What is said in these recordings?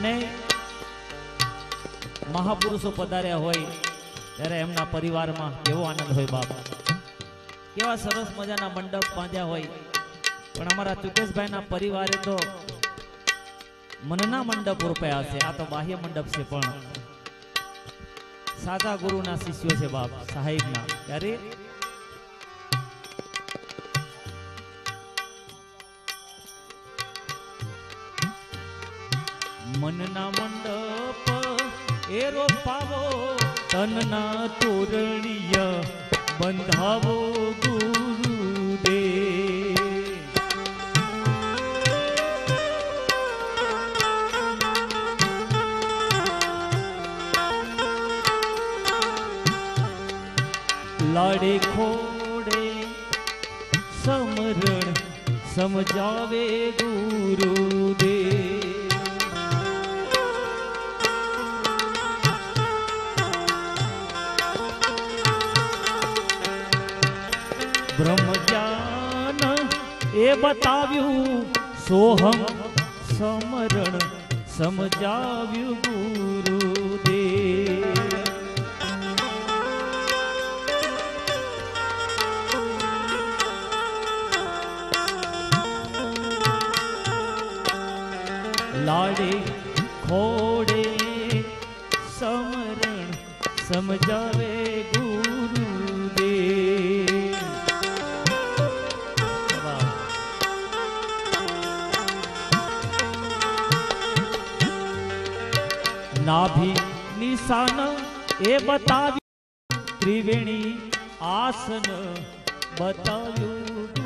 અને મહાપુરુષો પધાર્યા હોય, ત્યારે એમના પરિવારમાં કેવો આનંદ હોય બાપ? કેવા સરસ મજાના મંડપ બાંધ્યા હોય. પણ અમારા ચુકેશભાઈના પરિવારે તો મનના મંડપ રૂપિયા છે આ તો બાહ્ય મંડપ છે પણ સાચા ગુરુના શિષ્યો છે બાપ, સાહેબના. ત્યારે મનના મંડપ એરો પાવો તનના તોરણિય બંધાવો ગુરુદે લાડે ખોડે સમરણ સમજાવે ગુરુદેવ. બ્રહ્મ જ્ઞાન એ બતાવ્યું સોહમ સમરણ સમજાવ્યું ગુરુદેવ. લાડે ખોડે સમરણ સમજાવે ગુરુદેવ નાભી નિશાન એ બતાવ્યું ત્રિવેણી આસન બતાવ્યું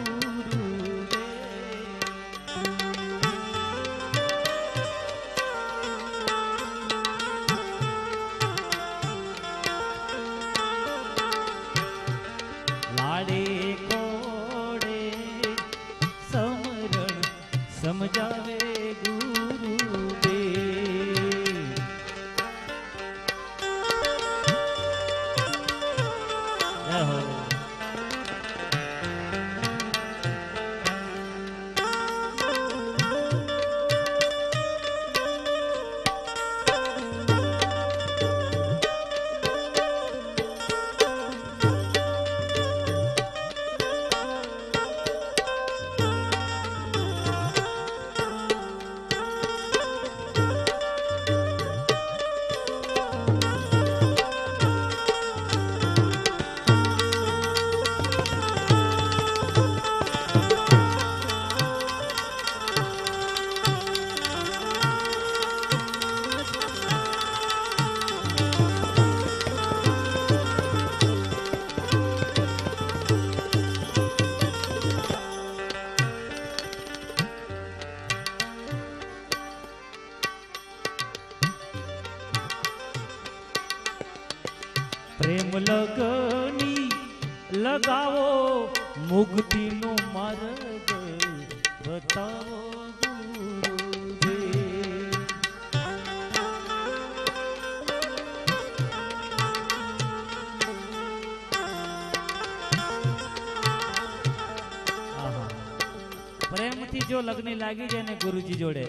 પ્રેમથી જો લગ્ન લાગી જાય ને ગુરુજી જોડે,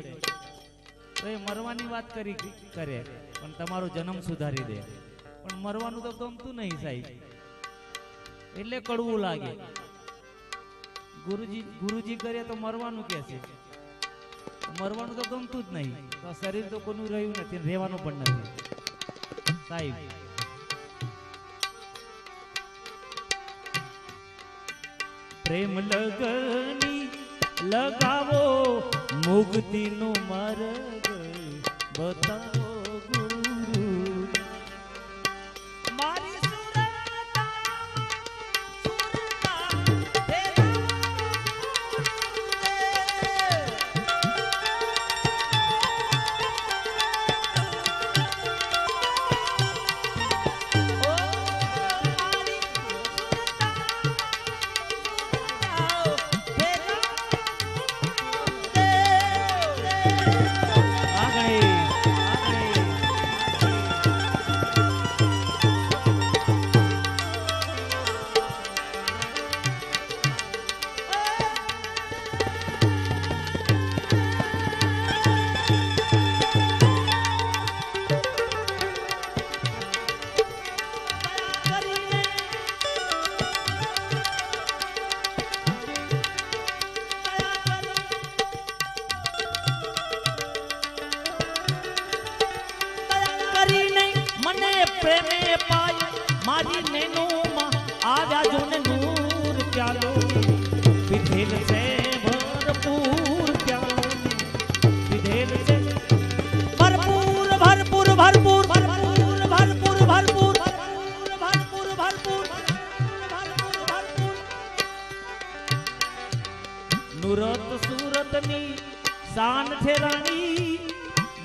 તો એ મરવાની વાત કરી કરે, પણ તમારો જન્મ સુધારી દે. પણ મરવાનું તો ગમતું નહીં સાહેબ. એટલે કડવું લાગે. ગુરુજી ગુરુજી કરે તો મરવાનું કે છે. મરવાનું તો ગમતું જ નહીં. તો શરીર તો કોનું રહ્યું નથી, રહેવાનું પણ નથી. સાહેબ. પ્રેમ લગની લગાવો, મુક્તિનો માર્ગ બતાવો.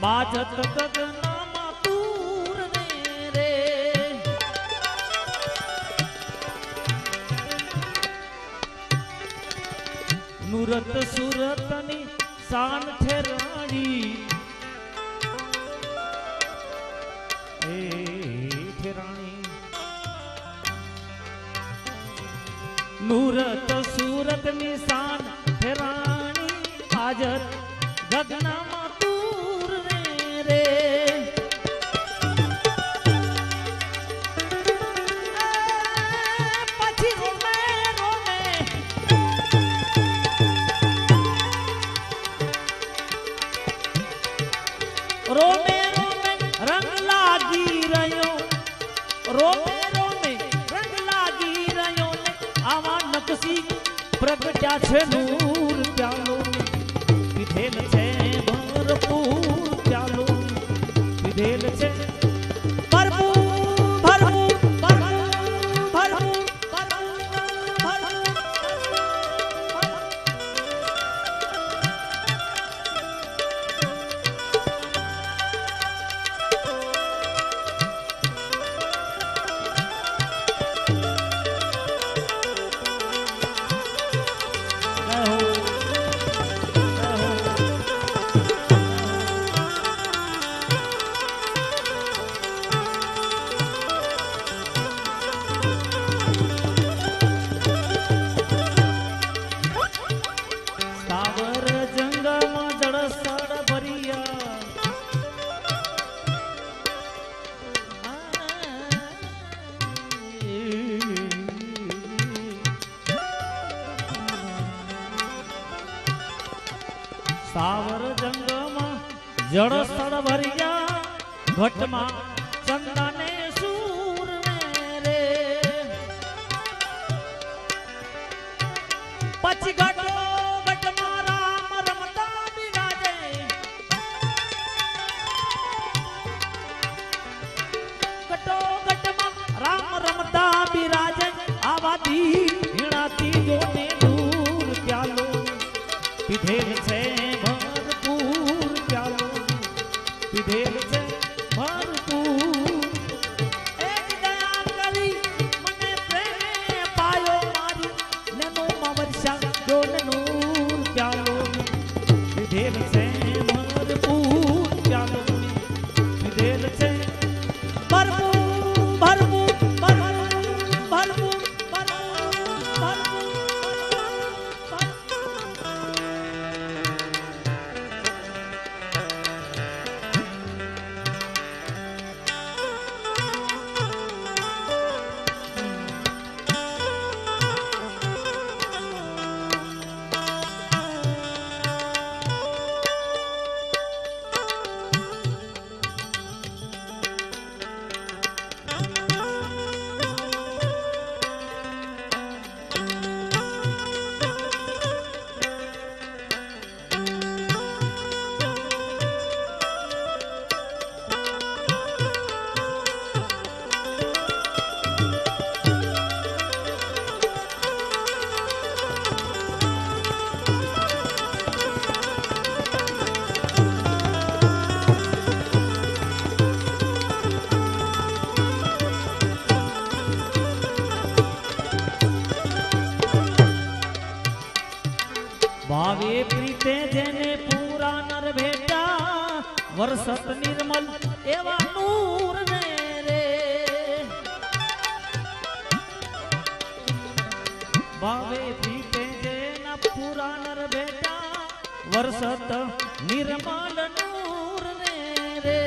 માજત ગગનામાં તૂર રે. નુરત સુરતની શાન ઠેરાણી. નુરત સુરતની શાન ઠેરાણી. આજત ગગનામાં ત્યાં છે નૂર ત્યાં જળ સ્થળ ભર્યા ઘટમાં ચંદાને સૂર રે પછી ઘટો ઘટમાં રામ રમતા બિરાજે. ઘટો ઘટમાં રામ રમતા બિરાજે. આવાથી ભાવે પીતે જે ના પૂરા નર બેટા વરસત નિર્મલ નૂર ને રે.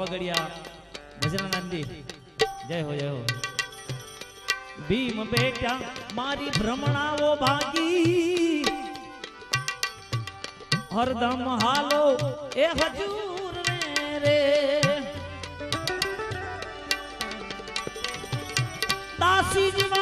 પાવાગડિયા ભજનાનંદી. જય હો જય હો. ભીમ બેટા, મારી ભ્રમણાઓ ભાગી. હરદમ હાલો, એ હજુર રે. દાસી જીવન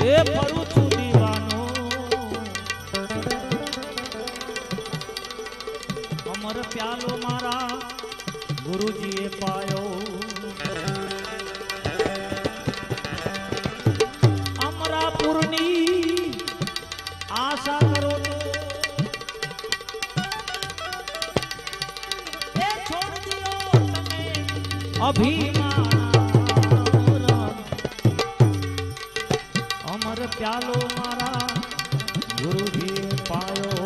એ ફરું પ્યાલો મારા ગુરુજી પાયો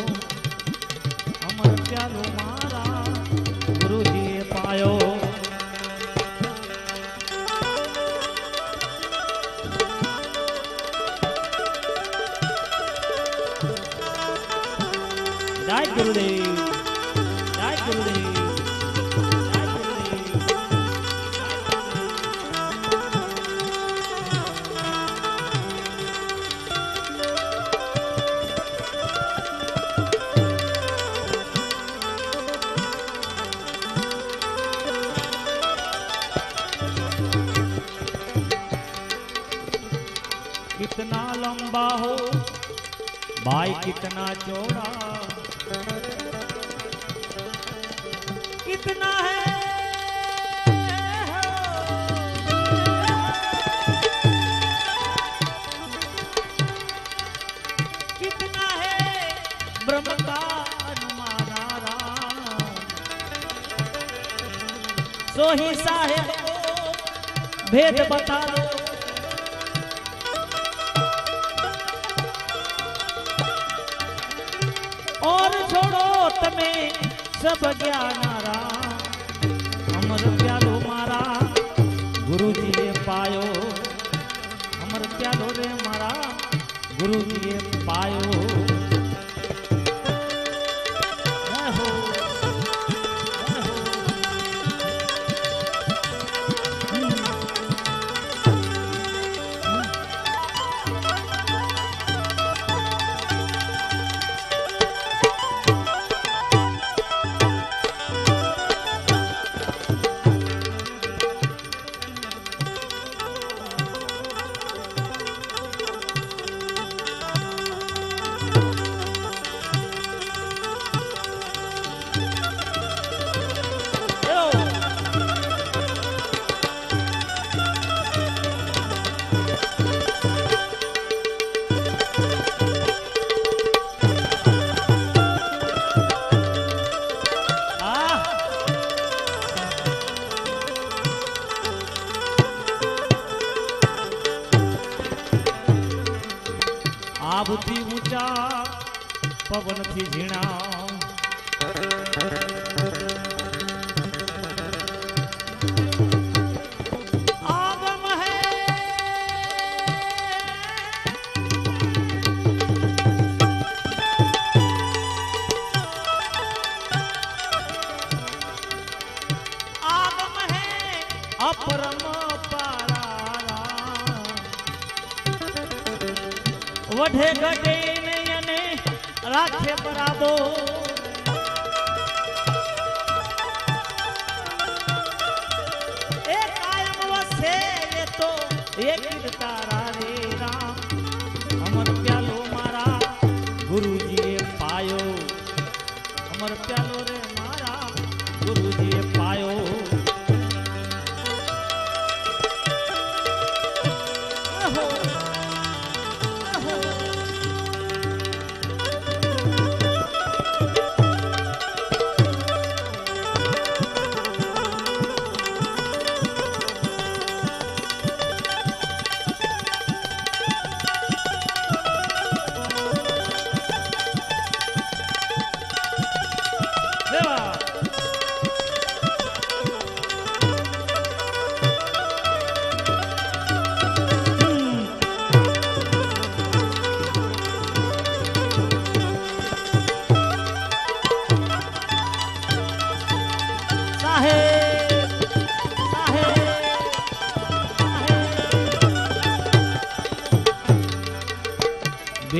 भाई कितना चौड़ा कितना है? कितना है? ब्रह्म का अनुमाना राम सो ही साहेब भेद बता दो। ઓર છોડો તમે સબ જ્ઞાનારા અમર પ્યાલો મારા ગુરુજીએ પાયો અમર પ્યાલો રે મારા ગુરુજીએ પાયો અપરમ પારા વઢે ઘટે અને રાખે બરાબો એ કાયમ વસે તો એક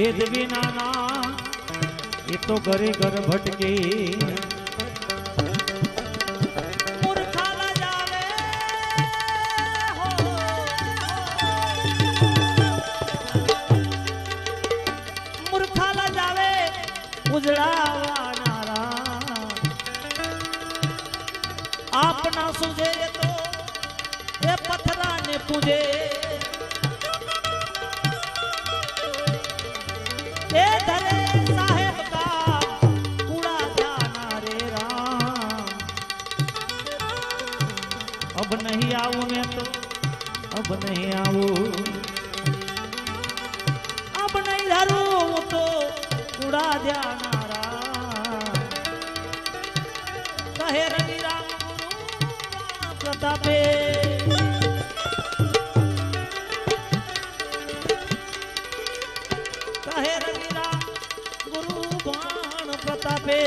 વેદ વિનાના. એ તો ઘરે ઘર ભટકે. આપના સુજે તો એ પથરાને પૂજે. અબ નહીં આવું મેં તો, અબ નહીં આવું. અબ નહીં ધારું હું તો કુડા ધ્યાનારા કહે કહે રવિરા ગુરુ ભાણ પ્રતાપે